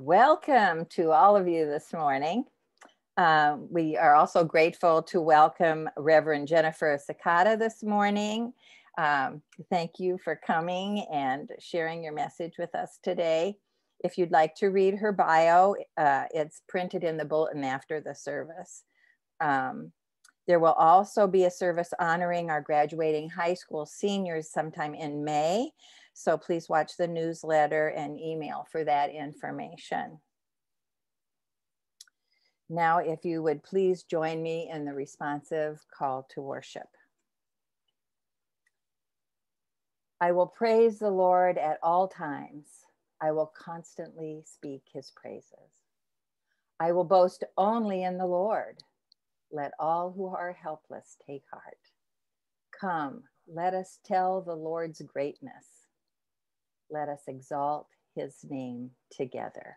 Welcome to all of you this morning. Um, we are also grateful to welcome Reverend Jennifer Sakata this morning. Um, thank you for coming and sharing your message with us today. If you'd like to read her bio, uh, it's printed in the bulletin after the service. Um, there will also be a service honoring our graduating high school seniors sometime in May. So please watch the newsletter and email for that information. Now, if you would please join me in the responsive call to worship. I will praise the Lord at all times. I will constantly speak his praises. I will boast only in the Lord. Let all who are helpless take heart. Come, let us tell the Lord's greatness let us exalt his name together.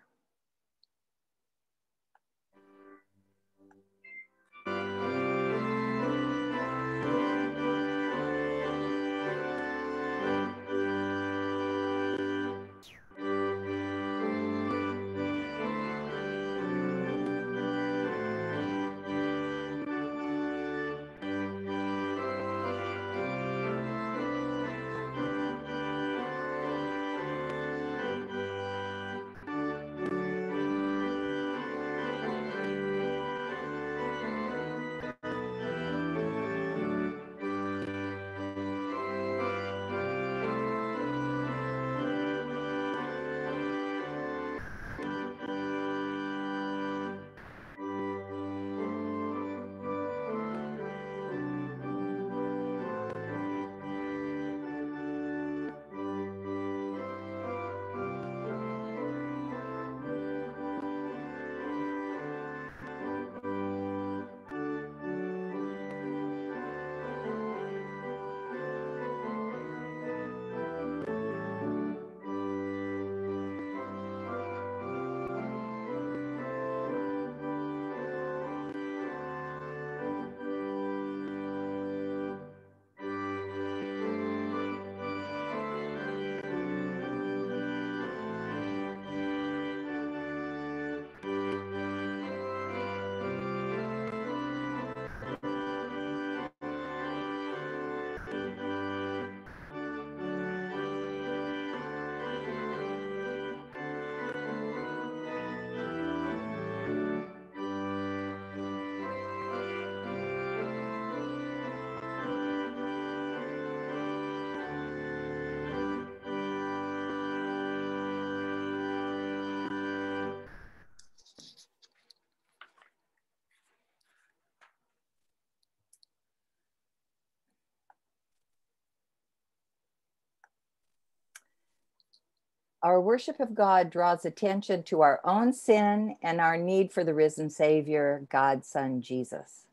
Our worship of God draws attention to our own sin and our need for the risen Savior, God's Son, Jesus.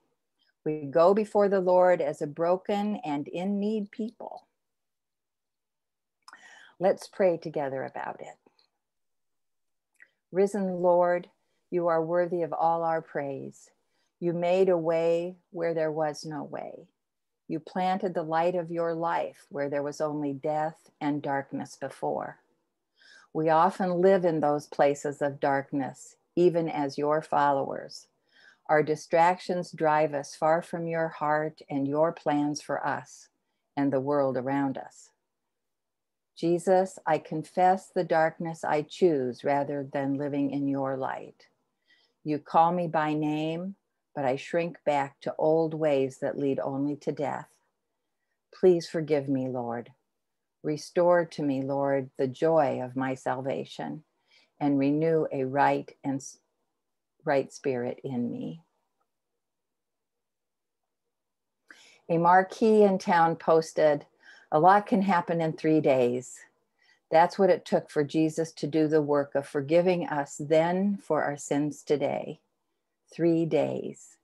We go before the Lord as a broken and in need people. Let's pray together about it. Risen Lord, you are worthy of all our praise. You made a way where there was no way. You planted the light of your life where there was only death and darkness before. We often live in those places of darkness, even as your followers. Our distractions drive us far from your heart and your plans for us and the world around us. Jesus, I confess the darkness I choose rather than living in your light. You call me by name, but I shrink back to old ways that lead only to death. Please forgive me, Lord. Restore to me, Lord, the joy of my salvation and renew a right and right spirit in me. A marquee in town posted, A lot can happen in three days. That's what it took for Jesus to do the work of forgiving us then for our sins today. Three days.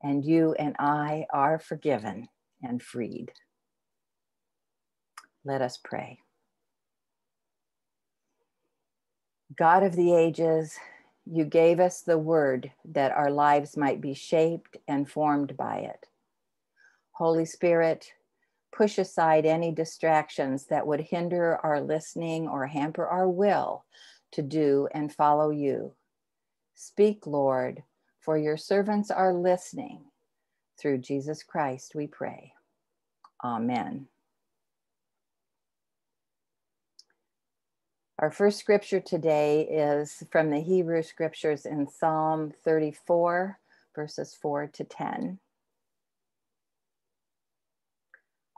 And you and I are forgiven and freed. Let us pray. God of the ages, you gave us the word that our lives might be shaped and formed by it. Holy Spirit, push aside any distractions that would hinder our listening or hamper our will to do and follow you. Speak, Lord, for your servants are listening. Through Jesus Christ, we pray. Amen. Our first scripture today is from the Hebrew scriptures in Psalm 34, verses 4 to 10.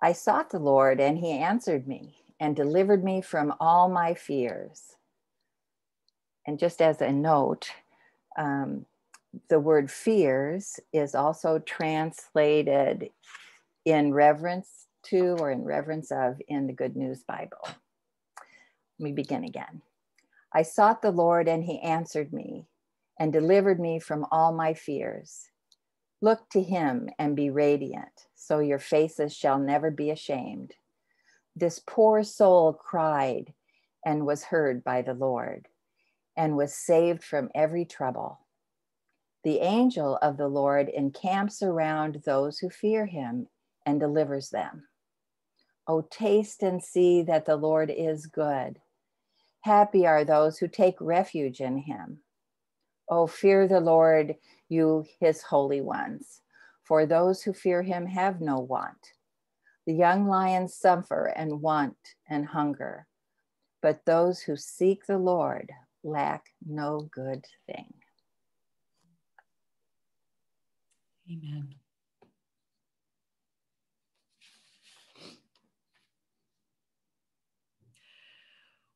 I sought the Lord, and he answered me and delivered me from all my fears. And just as a note, um, the word fears is also translated in reverence to or in reverence of in the Good News Bible. Let me begin again. I sought the Lord and he answered me and delivered me from all my fears. Look to him and be radiant, so your faces shall never be ashamed. This poor soul cried and was heard by the Lord and was saved from every trouble. The angel of the Lord encamps around those who fear him and delivers them. Oh, taste and see that the Lord is good. Happy are those who take refuge in him. Oh, fear the Lord, you his holy ones, for those who fear him have no want. The young lions suffer and want and hunger, but those who seek the Lord lack no good thing. Amen.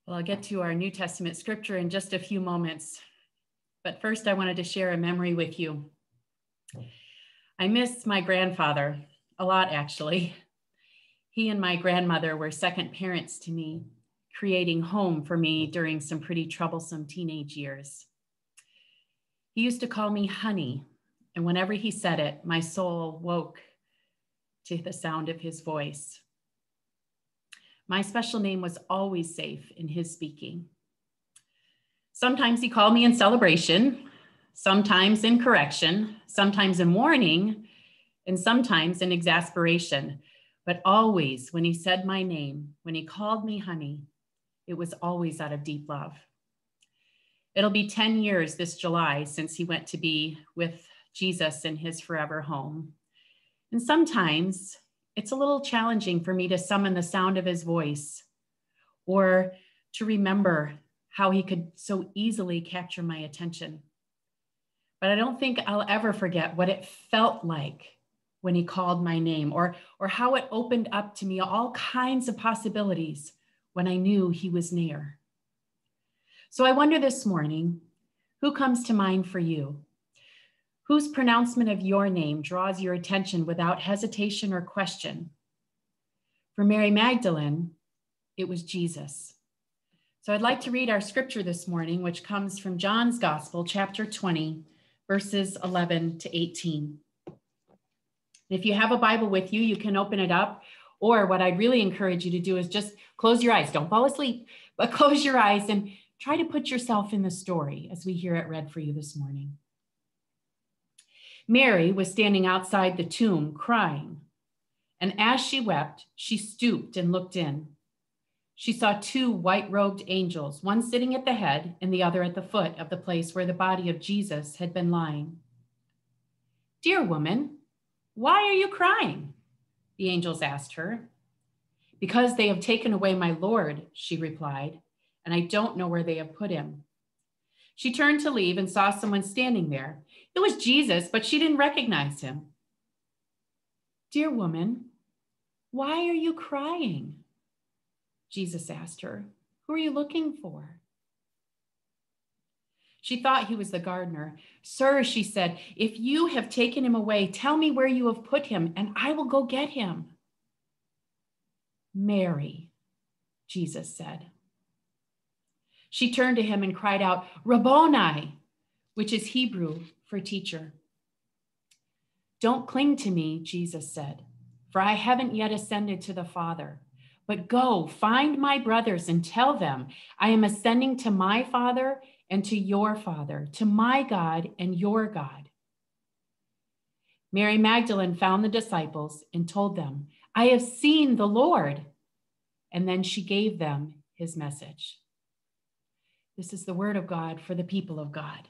Well, I'll get to our New Testament scripture in just a few moments. But first, I wanted to share a memory with you. I miss my grandfather a lot, actually. He and my grandmother were second parents to me creating home for me during some pretty troublesome teenage years. He used to call me honey, and whenever he said it, my soul woke to the sound of his voice. My special name was always safe in his speaking. Sometimes he called me in celebration, sometimes in correction, sometimes in warning, and sometimes in exasperation. But always, when he said my name, when he called me honey, it was always out of deep love. It'll be 10 years this July since he went to be with Jesus in his forever home. And sometimes it's a little challenging for me to summon the sound of his voice or to remember how he could so easily capture my attention. But I don't think I'll ever forget what it felt like when he called my name or, or how it opened up to me all kinds of possibilities when I knew he was near. So I wonder this morning who comes to mind for you? Whose pronouncement of your name draws your attention without hesitation or question? For Mary Magdalene, it was Jesus. So I'd like to read our scripture this morning, which comes from John's Gospel, chapter 20, verses 11 to 18. If you have a Bible with you, you can open it up or what I'd really encourage you to do is just close your eyes. Don't fall asleep, but close your eyes and try to put yourself in the story as we hear it read for you this morning. Mary was standing outside the tomb crying. And as she wept, she stooped and looked in. She saw two white robed angels, one sitting at the head and the other at the foot of the place where the body of Jesus had been lying. Dear woman, why are you crying? the angels asked her. Because they have taken away my Lord, she replied, and I don't know where they have put him. She turned to leave and saw someone standing there. It was Jesus, but she didn't recognize him. Dear woman, why are you crying? Jesus asked her. Who are you looking for? She thought he was the gardener. Sir, she said, if you have taken him away, tell me where you have put him, and I will go get him. Mary, Jesus said. She turned to him and cried out, Rabboni, which is Hebrew for teacher. Don't cling to me, Jesus said, for I haven't yet ascended to the Father. But go, find my brothers and tell them, I am ascending to my Father and to your Father, to my God and your God. Mary Magdalene found the disciples and told them, I have seen the Lord. And then she gave them his message. This is the word of God for the people of God.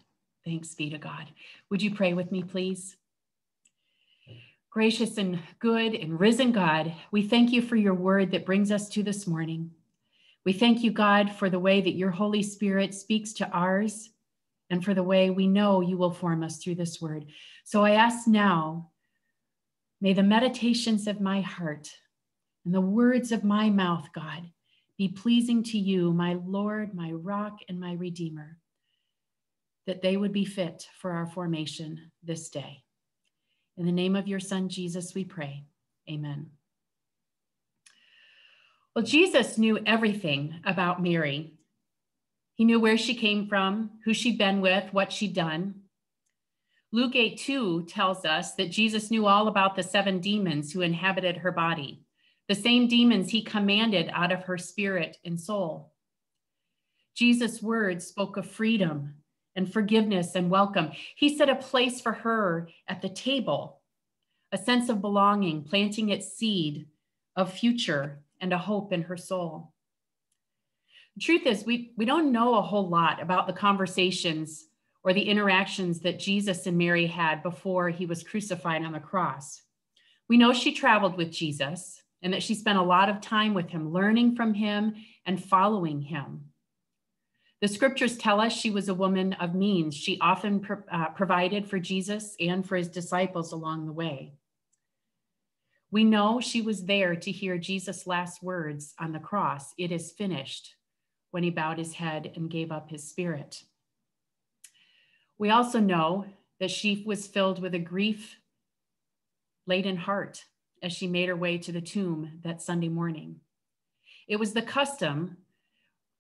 Thanks be to God. Would you pray with me, please? Gracious and good and risen God, we thank you for your word that brings us to this morning. We thank you, God, for the way that your Holy Spirit speaks to ours and for the way we know you will form us through this word. So I ask now, may the meditations of my heart and the words of my mouth, God, be pleasing to you, my Lord, my rock, and my Redeemer, that they would be fit for our formation this day. In the name of your Son, Jesus, we pray. Amen. Well, Jesus knew everything about Mary. He knew where she came from, who she'd been with, what she'd done. Luke 8 2 tells us that Jesus knew all about the seven demons who inhabited her body, the same demons he commanded out of her spirit and soul. Jesus' words spoke of freedom and forgiveness and welcome. He set a place for her at the table, a sense of belonging, planting its seed of future and a hope in her soul. The truth is, we, we don't know a whole lot about the conversations or the interactions that Jesus and Mary had before he was crucified on the cross. We know she traveled with Jesus and that she spent a lot of time with him, learning from him and following him. The scriptures tell us she was a woman of means. She often pro- uh, provided for Jesus and for his disciples along the way. We know she was there to hear Jesus' last words on the cross It is finished, when he bowed his head and gave up his spirit. We also know that she was filled with a grief laden heart as she made her way to the tomb that Sunday morning. It was the custom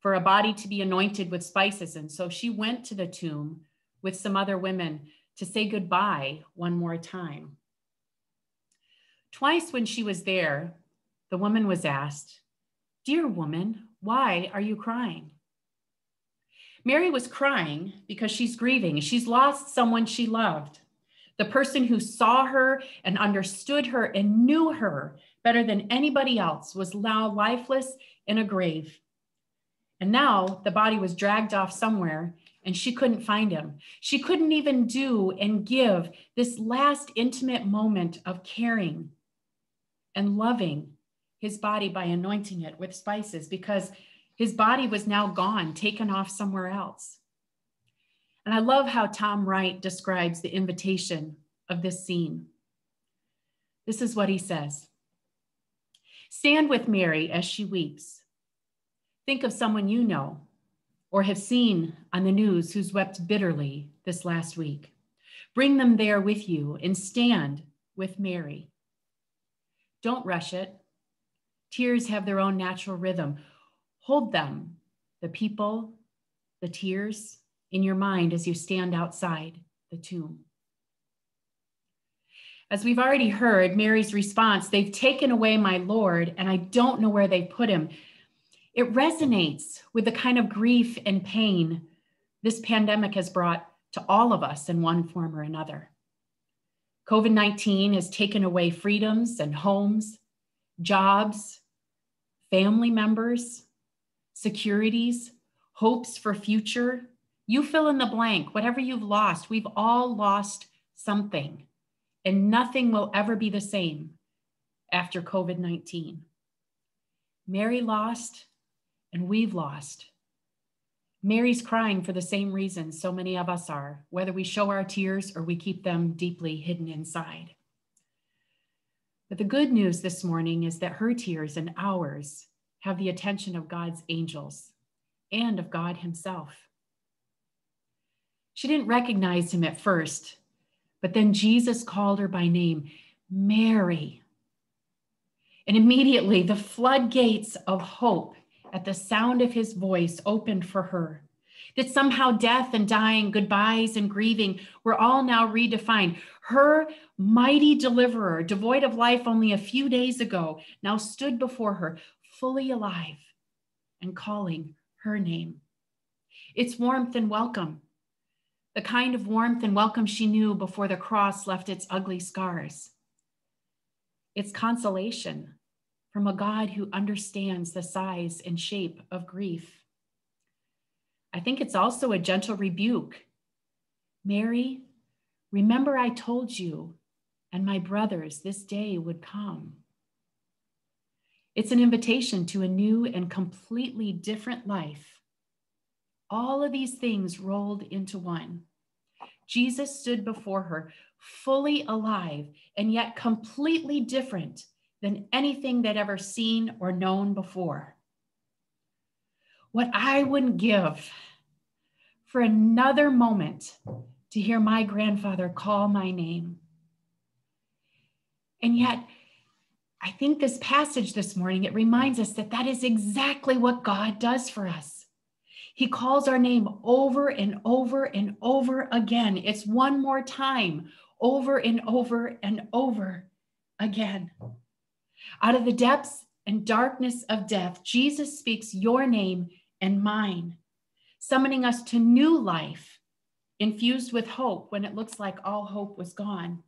for a body to be anointed with spices. And so she went to the tomb with some other women to say goodbye one more time. Twice when she was there, the woman was asked, Dear woman, why are you crying? Mary was crying because she's grieving. She's lost someone she loved. The person who saw her and understood her and knew her better than anybody else was now lifeless in a grave. And now the body was dragged off somewhere and she couldn't find him. She couldn't even do and give this last intimate moment of caring and loving his body by anointing it with spices because his body was now gone, taken off somewhere else. And I love how Tom Wright describes the invitation of this scene. This is what he says Stand with Mary as she weeps. Think of someone you know or have seen on the news who's wept bitterly this last week. Bring them there with you and stand with Mary. Don't rush it. Tears have their own natural rhythm. Hold them, the people, the tears, in your mind as you stand outside the tomb. As we've already heard, Mary's response, they've taken away my Lord, and I don't know where they put him. It resonates with the kind of grief and pain this pandemic has brought to all of us in one form or another. COVID 19 has taken away freedoms and homes, jobs, family members, securities, hopes for future. You fill in the blank, whatever you've lost, we've all lost something, and nothing will ever be the same after COVID 19. Mary lost, and we've lost. Mary's crying for the same reason so many of us are, whether we show our tears or we keep them deeply hidden inside. But the good news this morning is that her tears and ours have the attention of God's angels and of God Himself. She didn't recognize him at first, but then Jesus called her by name, Mary. And immediately the floodgates of hope at the sound of his voice opened for her. That somehow death and dying, goodbyes and grieving were all now redefined. Her mighty deliverer, devoid of life only a few days ago, now stood before her, fully alive and calling her name. It's warmth and welcome, the kind of warmth and welcome she knew before the cross left its ugly scars. It's consolation from a God who understands the size and shape of grief. I think it's also a gentle rebuke. Mary, remember I told you and my brothers this day would come. It's an invitation to a new and completely different life. All of these things rolled into one. Jesus stood before her, fully alive and yet completely different than anything they'd ever seen or known before. What I wouldn't give for another moment to hear my grandfather call my name. And yet, I think this passage this morning, it reminds us that that is exactly what God does for us. He calls our name over and over and over again. It's one more time, over and over and over again. Out of the depths and darkness of death, Jesus speaks your name and mine, summoning us to new life, infused with hope when it looks like all hope was gone.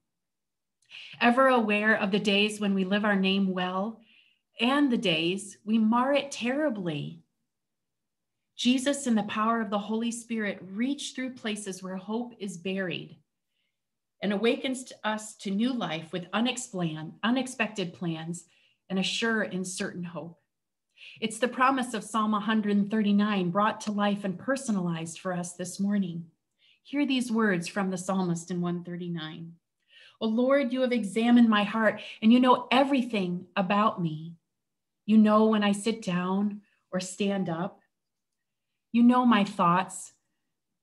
Ever aware of the days when we live our name well and the days we mar it terribly Jesus and the power of the Holy Spirit reach through places where hope is buried and awakens us to new life with unexplained, unexpected plans and a sure and certain hope. It's the promise of Psalm 139 brought to life and personalized for us this morning. Hear these words from the psalmist in 139. O Lord, you have examined my heart and you know everything about me. You know when I sit down or stand up. You know my thoughts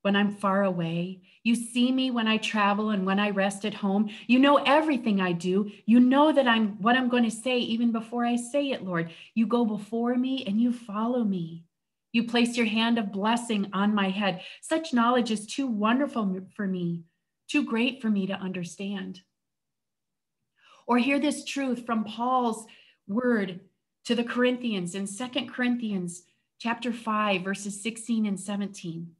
when I'm far away. You see me when I travel and when I rest at home. You know everything I do. You know that I'm what I'm going to say even before I say it, Lord. You go before me and you follow me. You place your hand of blessing on my head. Such knowledge is too wonderful for me, too great for me to understand. Or hear this truth from Paul's word to the Corinthians in Second Corinthians chapter 5, verses 16 and 17.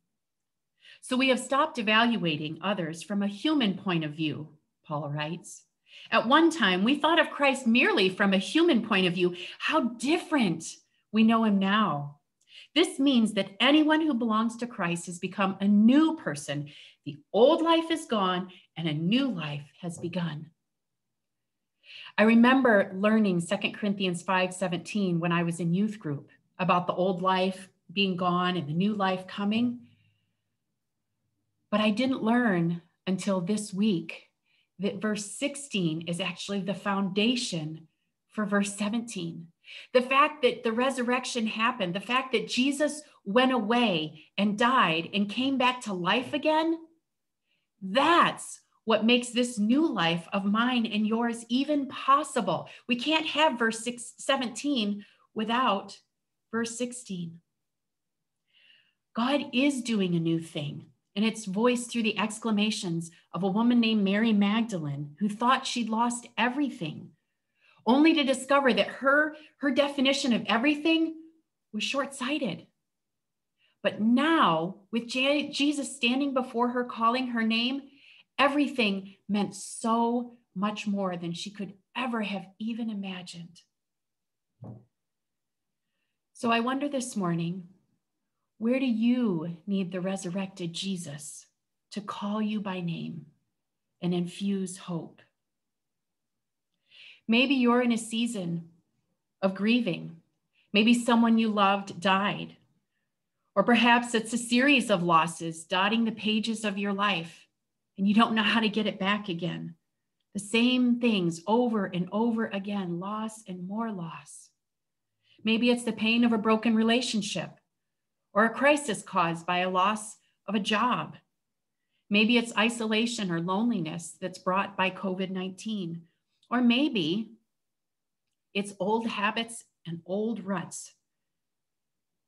So we have stopped evaluating others from a human point of view, Paul writes. At one time, we thought of Christ merely from a human point of view. How different we know him now. This means that anyone who belongs to Christ has become a new person. The old life is gone and a new life has begun. I remember learning 2 Corinthians 5:17 when I was in youth group about the old life being gone and the new life coming. But I didn't learn until this week that verse 16 is actually the foundation for verse 17. The fact that the resurrection happened, the fact that Jesus went away and died and came back to life again, that's what makes this new life of mine and yours even possible. We can't have verse 6, 17 without Verse 16 God is doing a new thing, and it's voiced through the exclamations of a woman named Mary Magdalene who thought she'd lost everything, only to discover that her, her definition of everything was short sighted. But now, with Jesus standing before her, calling her name, everything meant so much more than she could ever have even imagined. So I wonder this morning where do you need the resurrected Jesus to call you by name and infuse hope? Maybe you're in a season of grieving. Maybe someone you loved died. Or perhaps it's a series of losses dotting the pages of your life and you don't know how to get it back again. The same things over and over again loss and more loss. Maybe it's the pain of a broken relationship or a crisis caused by a loss of a job. Maybe it's isolation or loneliness that's brought by COVID 19. Or maybe it's old habits and old ruts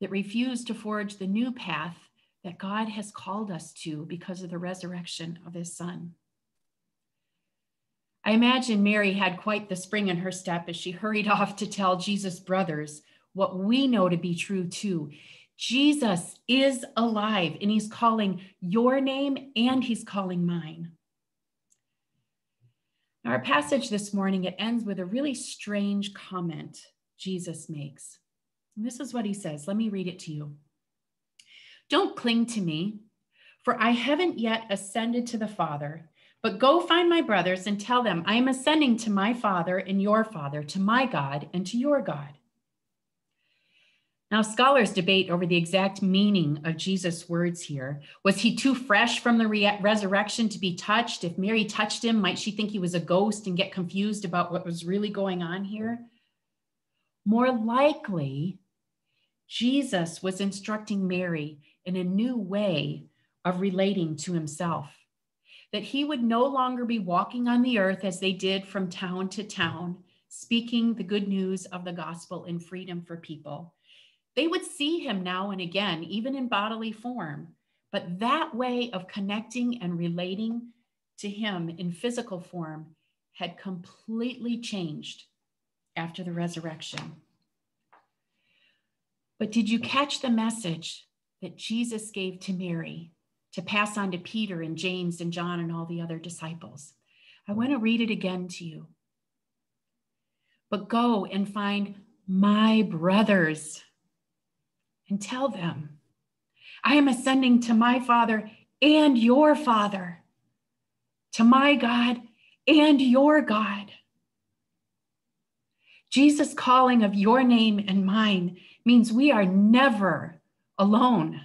that refuse to forge the new path that God has called us to because of the resurrection of his son. I imagine Mary had quite the spring in her step as she hurried off to tell Jesus' brothers what we know to be true too. Jesus is alive and he's calling your name and he's calling mine. Now, our passage this morning, it ends with a really strange comment Jesus makes. And this is what he says. Let me read it to you. Don't cling to me, for I haven't yet ascended to the Father. But go find my brothers and tell them, I am ascending to my Father and your Father, to my God and to your God. Now, scholars debate over the exact meaning of Jesus' words here. Was he too fresh from the re- resurrection to be touched? If Mary touched him, might she think he was a ghost and get confused about what was really going on here? More likely, Jesus was instructing Mary in a new way of relating to himself. That he would no longer be walking on the earth as they did from town to town, speaking the good news of the gospel in freedom for people they would see him now and again, even in bodily form. But that way of connecting and relating to him in physical form had completely changed after the resurrection. But did you catch the message that Jesus gave to Mary to pass on to Peter and James and John and all the other disciples? I want to read it again to you. But go and find my brothers and tell them, I am ascending to my Father and your Father, to my God and your God. Jesus' calling of your name and mine means we are never alone.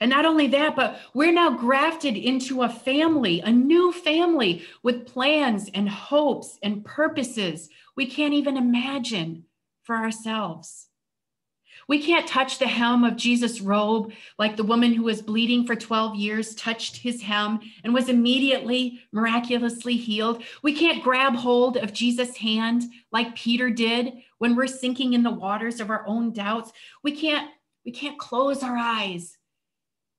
And not only that, but we're now grafted into a family, a new family with plans and hopes and purposes we can't even imagine for ourselves. We can't touch the hem of Jesus' robe like the woman who was bleeding for 12 years touched his hem and was immediately miraculously healed. We can't grab hold of Jesus' hand like Peter did when we're sinking in the waters of our own doubts. We can't we can't close our eyes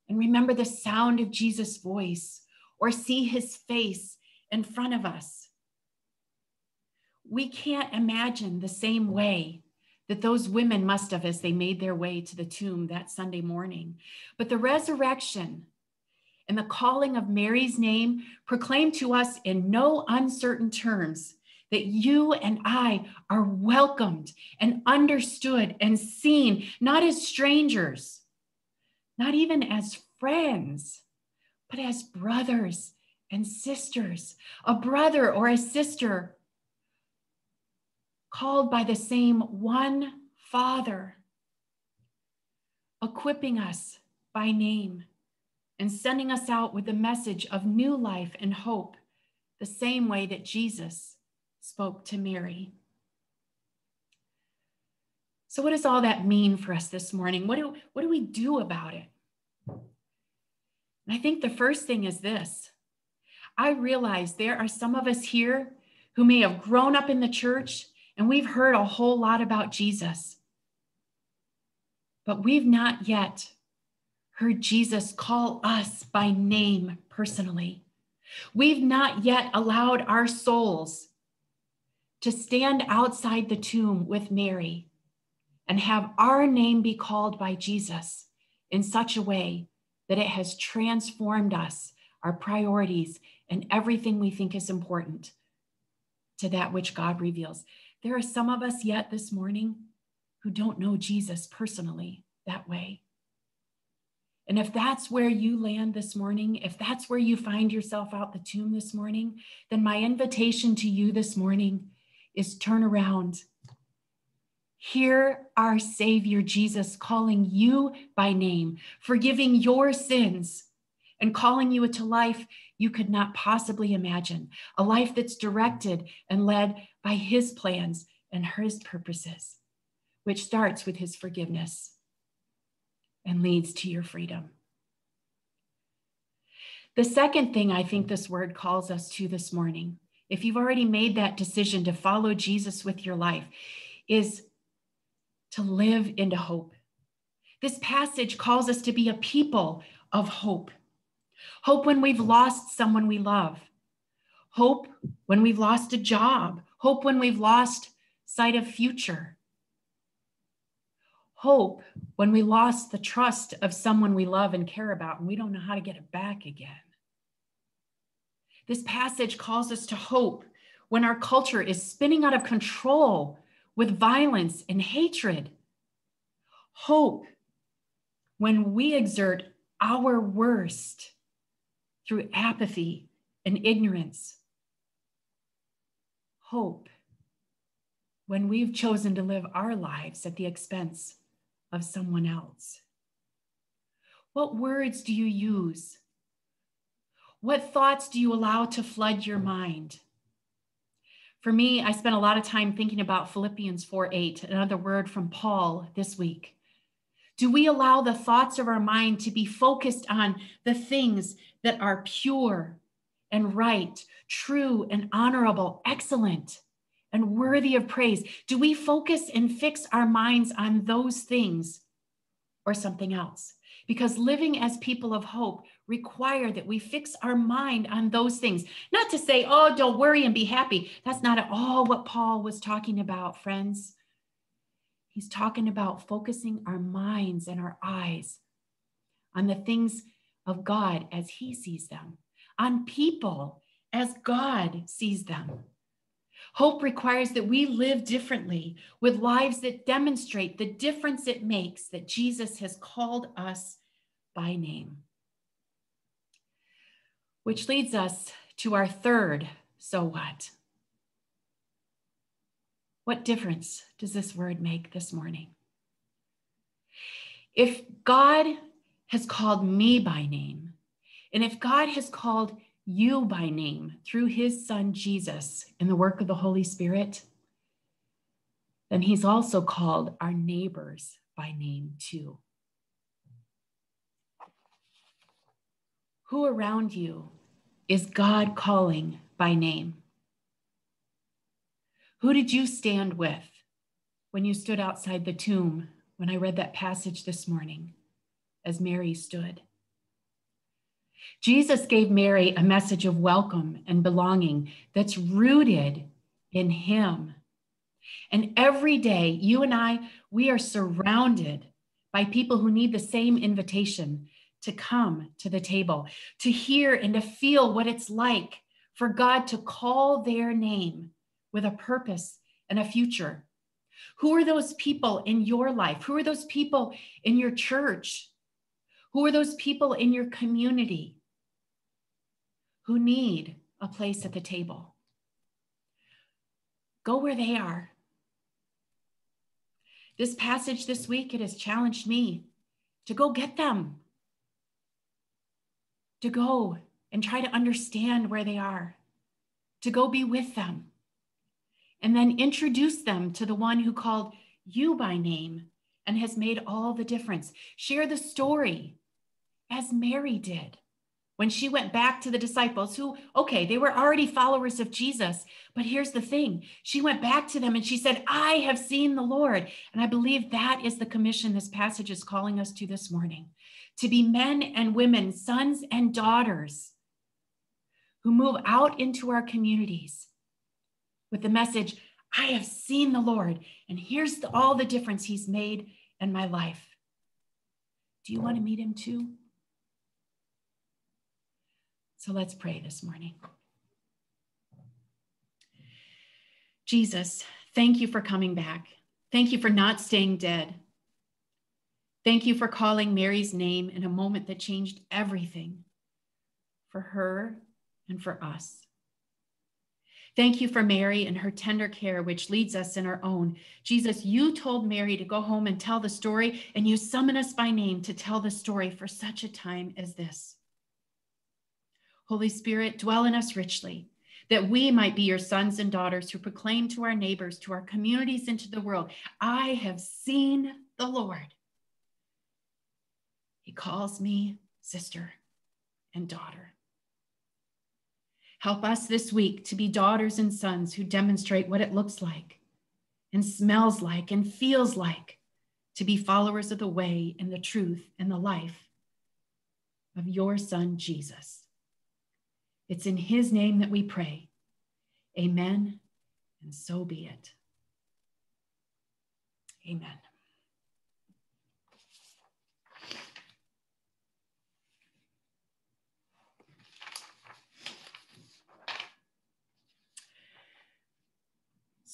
and remember the sound of Jesus' voice or see his face in front of us. We can't imagine the same way that those women must have as they made their way to the tomb that Sunday morning. But the resurrection and the calling of Mary's name proclaim to us in no uncertain terms that you and I are welcomed and understood and seen, not as strangers, not even as friends, but as brothers and sisters, a brother or a sister called by the same one Father, equipping us by name and sending us out with the message of new life and hope, the same way that Jesus spoke to Mary. So, what does all that mean for us this morning? What do, what do we do about it? And I think the first thing is this I realize there are some of us here who may have grown up in the church and we've heard a whole lot about Jesus, but we've not yet heard Jesus call us by name personally. We've not yet allowed our souls to stand outside the tomb with Mary and have our name be called by Jesus in such a way that it has transformed us, our priorities, and everything we think is important to that which God reveals. There are some of us yet this morning who don't know Jesus personally that way. And if that's where you land this morning, if that's where you find yourself out the tomb this morning, then my invitation to you this morning is turn around. Hear our Savior Jesus calling you by name, forgiving your sins, and calling you into life you could not possibly imagine a life that's directed and led by His plans and His purposes, which starts with His forgiveness and leads to your freedom. The second thing I think this word calls us to this morning, if you've already made that decision to follow Jesus with your life, is to live into hope. This passage calls us to be a people of hope. Hope when we've lost someone we love. Hope when we've lost a job. Hope when we've lost sight of future. Hope when we lost the trust of someone we love and care about and we don't know how to get it back again. This passage calls us to hope when our culture is spinning out of control with violence and hatred. Hope when we exert our worst through apathy and ignorance. Hope when we've chosen to live our lives at the expense of someone else. What words do you use? What thoughts do you allow to flood your mind? For me, I spent a lot of time thinking about Philippians 4 8, another word from Paul this week. Do we allow the thoughts of our mind to be focused on the things that are pure and right, true and honorable, excellent and worthy of praise? Do we focus and fix our minds on those things or something else? Because living as people of hope require that we fix our mind on those things. Not to say, oh, don't worry and be happy. That's not at all what Paul was talking about, friends. He's talking about focusing our minds and our eyes on the things of God as he sees them, on people as God sees them. Hope requires that we live differently with lives that demonstrate the difference it makes that Jesus has called us by name. Which leads us to our third so what? What difference does this word make this morning? If God has called me by name, and if God has called you by name through his son Jesus in the work of the Holy Spirit, then he's also called our neighbors by name too. Who around you is God calling by name? Who did you stand with when you stood outside the tomb when I read that passage this morning as Mary stood? Jesus gave Mary a message of welcome and belonging that's rooted in Him. And every day, you and I, we are surrounded by people who need the same invitation to come to the table, to hear and to feel what it's like for God to call their name with a purpose and a future? Who are those people in your life? Who are those people in your church? Who are those people in your community who need a place at the table? Go where they are. This passage this week, it has challenged me to go get them, to go and try to understand where they are, to go be with them and then introduce them to the one who called you by name and has made all the difference. Share the story as Mary did when she went back to the disciples who, okay, they were already followers of Jesus. But here's the thing she went back to them and she said, I have seen the Lord. And I believe that is the commission this passage is calling us to this morning to be men and women, sons and daughters who move out into our communities with the message, I have seen the Lord, and here's the, all the difference he's made in my life. Do you want to meet him too? So let's pray this morning. Jesus, thank you for coming back. Thank you for not staying dead. Thank you for calling Mary's name in a moment that changed everything for her and for us. Thank you for Mary and her tender care, which leads us in our own. Jesus, you told Mary to go home and tell the story, and you summon us by name to tell the story for such a time as this. Holy Spirit, dwell in us richly, that we might be your sons and daughters who proclaim to our neighbors, to our communities, and to the world, I have seen the Lord. He calls me sister and daughter. Help us this week to be daughters and sons who demonstrate what it looks like and smells like and feels like to be followers of the way and the truth and the life of your son, Jesus. It's in his name that we pray. Amen. And so be it. Amen.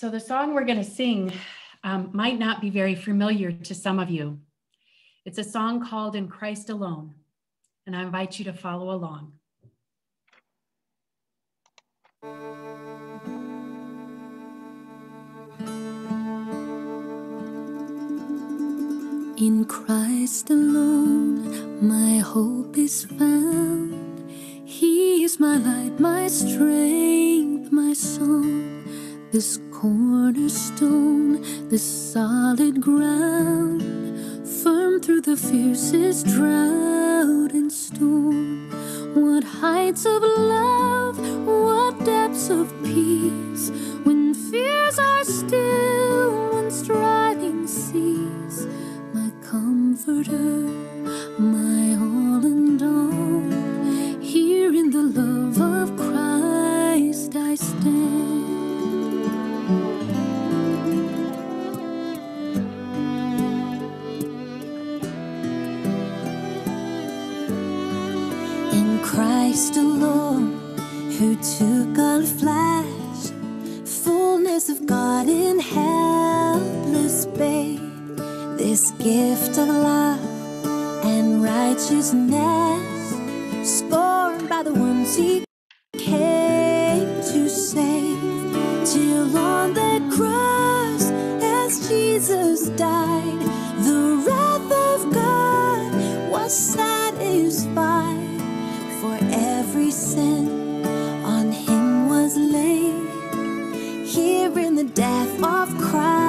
So, the song we're going to sing um, might not be very familiar to some of you. It's a song called In Christ Alone, and I invite you to follow along. In Christ alone, my hope is found. He is my light, my strength, my song. This cornerstone, this solid ground, firm through the fiercest drought and storm. What heights of love, what depths of peace, when fears are still, when striving cease my comforter, and righteousness, scorned by the ones he came to save. Till on the cross, as Jesus died, the wrath of God was satisfied. For every sin on him was laid. Here in the death of Christ,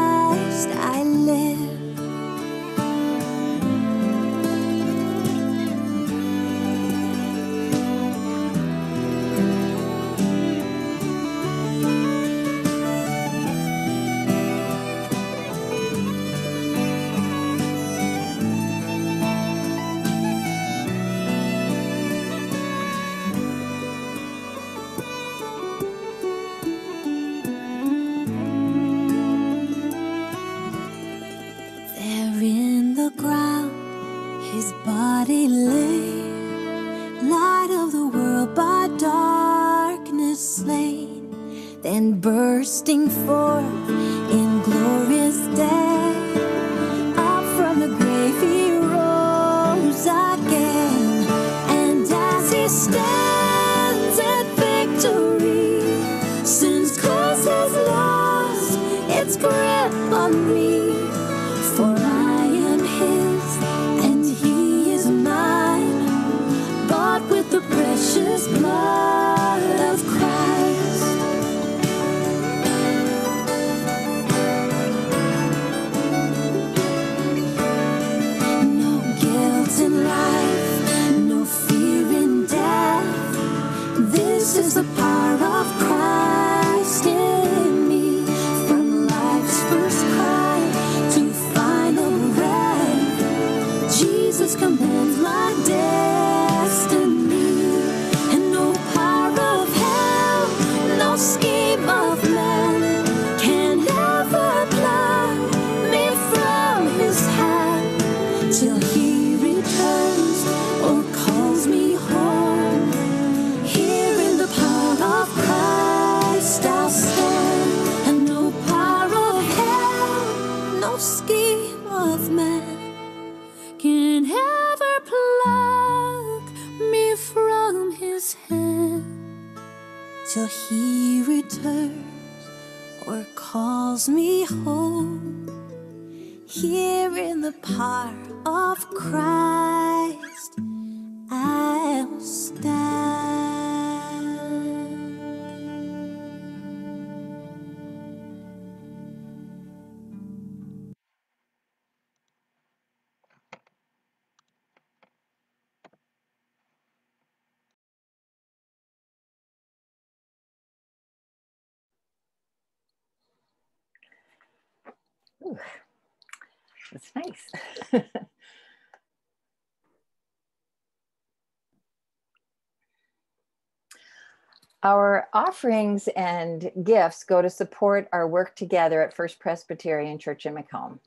Our offerings and gifts go to support our work together at First Presbyterian Church in Macomb.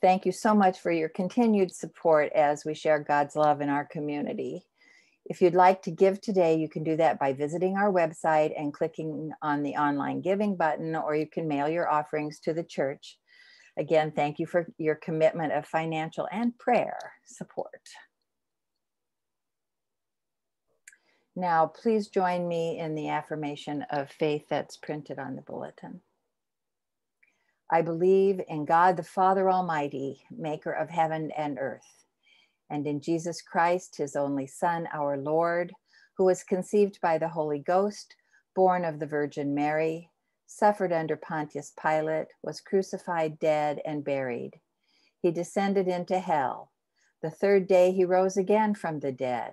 Thank you so much for your continued support as we share God's love in our community. If you'd like to give today, you can do that by visiting our website and clicking on the online giving button, or you can mail your offerings to the church. Again, thank you for your commitment of financial and prayer support. Now, please join me in the affirmation of faith that's printed on the bulletin. I believe in God the Father Almighty, maker of heaven and earth, and in Jesus Christ, his only Son, our Lord, who was conceived by the Holy Ghost, born of the Virgin Mary, suffered under Pontius Pilate, was crucified, dead, and buried. He descended into hell. The third day he rose again from the dead.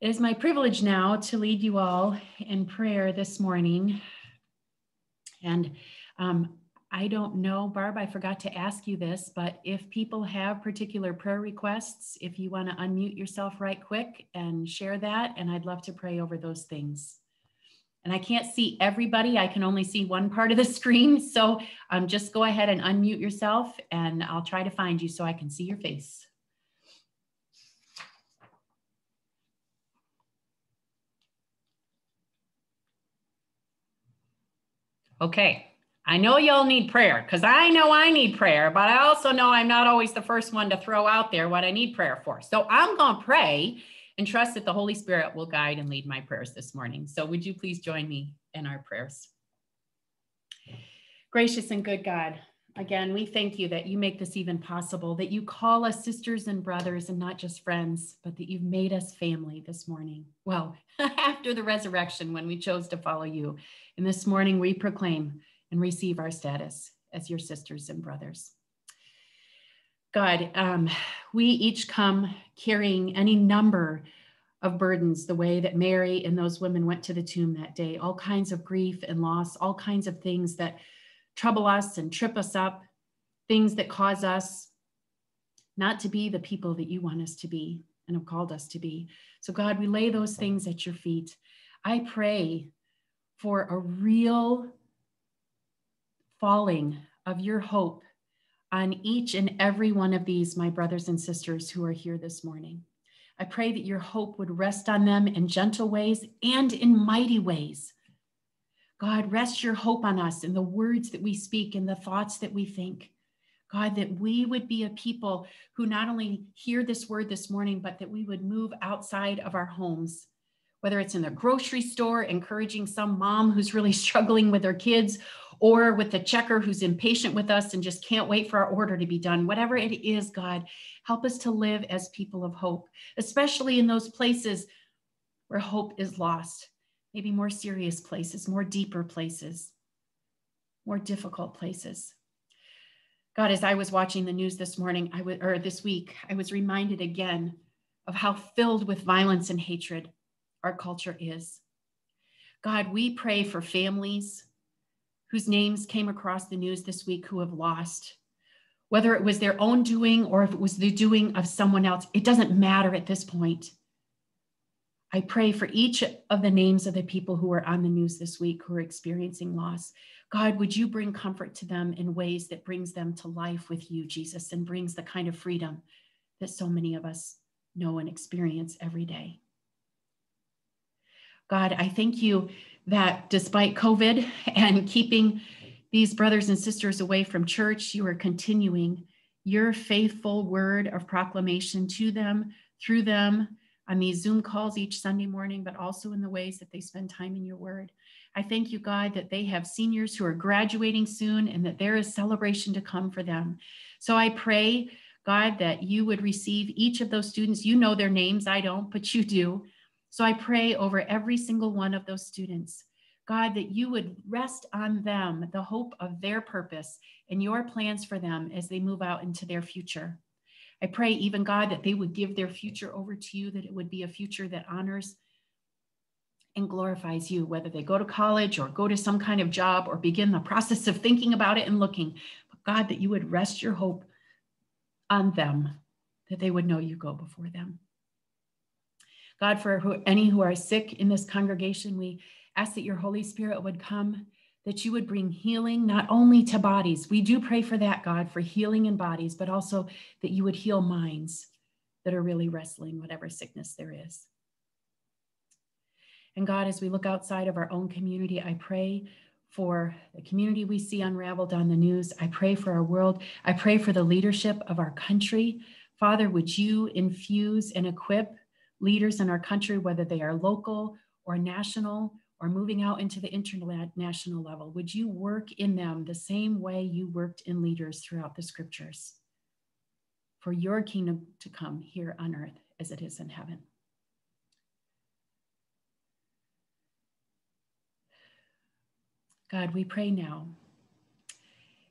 It is my privilege now to lead you all in prayer this morning. And um, I don't know, Barb, I forgot to ask you this, but if people have particular prayer requests, if you want to unmute yourself right quick and share that, and I'd love to pray over those things. And I can't see everybody, I can only see one part of the screen. So um, just go ahead and unmute yourself, and I'll try to find you so I can see your face. Okay, I know y'all need prayer because I know I need prayer, but I also know I'm not always the first one to throw out there what I need prayer for. So I'm going to pray and trust that the Holy Spirit will guide and lead my prayers this morning. So would you please join me in our prayers? Gracious and good God, again, we thank you that you make this even possible, that you call us sisters and brothers and not just friends, but that you've made us family this morning. Well, after the resurrection, when we chose to follow you. And this morning we proclaim and receive our status as your sisters and brothers. God, um, we each come carrying any number of burdens, the way that Mary and those women went to the tomb that day, all kinds of grief and loss, all kinds of things that trouble us and trip us up, things that cause us not to be the people that you want us to be and have called us to be. So, God, we lay those things at your feet. I pray for a real falling of your hope on each and every one of these, my brothers and sisters who are here this morning. I pray that your hope would rest on them in gentle ways and in mighty ways. God, rest your hope on us in the words that we speak and the thoughts that we think. God, that we would be a people who not only hear this word this morning, but that we would move outside of our homes, whether it's in the grocery store, encouraging some mom who's really struggling with her kids, or with the checker who's impatient with us and just can't wait for our order to be done. Whatever it is, God, help us to live as people of hope, especially in those places where hope is lost, maybe more serious places, more deeper places, more difficult places. God, as I was watching the news this morning, I would, or this week, I was reminded again of how filled with violence and hatred our culture is. God, we pray for families whose names came across the news this week who have lost. Whether it was their own doing or if it was the doing of someone else, it doesn't matter at this point. I pray for each of the names of the people who are on the news this week who are experiencing loss. God, would you bring comfort to them in ways that brings them to life with you, Jesus, and brings the kind of freedom that so many of us know and experience every day. God, I thank you that despite COVID and keeping these brothers and sisters away from church, you are continuing your faithful word of proclamation to them, through them, on these Zoom calls each Sunday morning, but also in the ways that they spend time in your word. I thank you, God, that they have seniors who are graduating soon and that there is celebration to come for them. So I pray, God, that you would receive each of those students. You know their names, I don't, but you do. So I pray over every single one of those students, God, that you would rest on them the hope of their purpose and your plans for them as they move out into their future. I pray, even God, that they would give their future over to you, that it would be a future that honors and glorifies you, whether they go to college or go to some kind of job or begin the process of thinking about it and looking. But God, that you would rest your hope on them that they would know you go before them. God, for who, any who are sick in this congregation, we ask that your Holy Spirit would come, that you would bring healing not only to bodies. We do pray for that, God, for healing in bodies, but also that you would heal minds that are really wrestling whatever sickness there is. And God, as we look outside of our own community, I pray for the community we see unraveled on the news. I pray for our world. I pray for the leadership of our country. Father, would you infuse and equip leaders in our country, whether they are local or national or moving out into the international level? Would you work in them the same way you worked in leaders throughout the scriptures for your kingdom to come here on earth as it is in heaven? God, we pray now.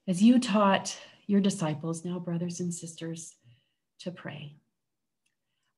As you taught your disciples, now brothers and sisters, to pray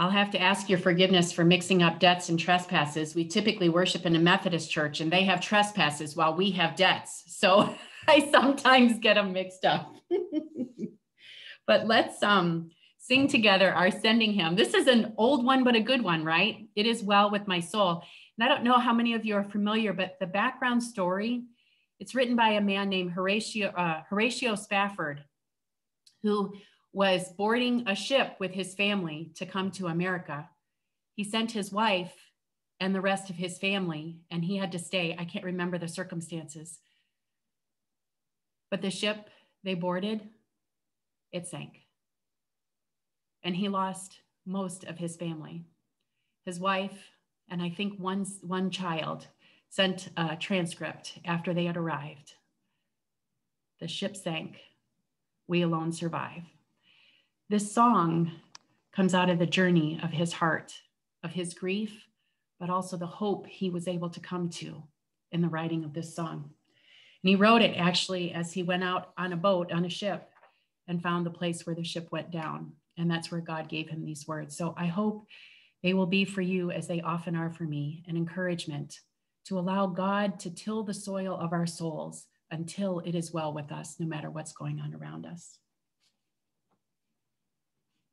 I'll have to ask your forgiveness for mixing up debts and trespasses. We typically worship in a Methodist church and they have trespasses while we have debts. So I sometimes get them mixed up. but let's um, sing together our sending hymn. This is an old one, but a good one, right? It is well with my soul. And I don't know how many of you are familiar, but the background story, it's written by a man named Horatio, uh, Horatio Spafford, who was boarding a ship with his family to come to America. He sent his wife and the rest of his family, and he had to stay. I can't remember the circumstances. But the ship they boarded, it sank. And he lost most of his family. His wife, and I think one, one child sent a transcript after they had arrived. The ship sank. We alone survive. This song comes out of the journey of his heart, of his grief, but also the hope he was able to come to in the writing of this song. And he wrote it actually as he went out on a boat on a ship and found the place where the ship went down. And that's where God gave him these words. So I hope they will be for you, as they often are for me, an encouragement to allow God to till the soil of our souls until it is well with us, no matter what's going on around us.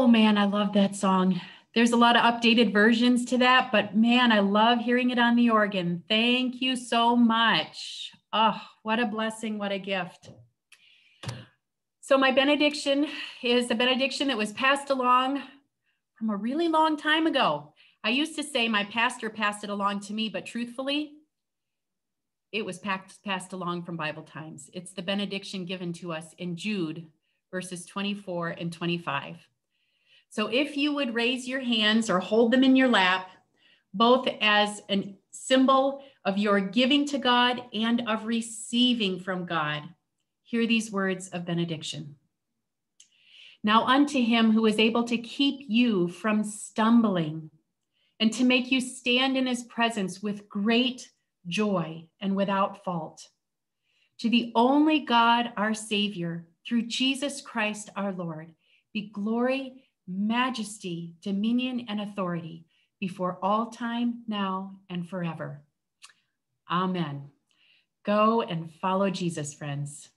Oh man, I love that song. There's a lot of updated versions to that, but man, I love hearing it on the organ. Thank you so much. Oh, what a blessing, what a gift. So, my benediction is a benediction that was passed along from a really long time ago. I used to say my pastor passed it along to me, but truthfully, it was passed along from Bible times. It's the benediction given to us in Jude, verses 24 and 25. So if you would raise your hands or hold them in your lap, both as a symbol of your giving to God and of receiving from God, hear these words of benediction. Now, unto him who is able to keep you from stumbling and to make you stand in his presence with great joy and without fault. To the only God, our Savior, through Jesus Christ our Lord, be glory majesty, dominion, and authority before all time, now, and forever. Amen. Go and follow Jesus, friends.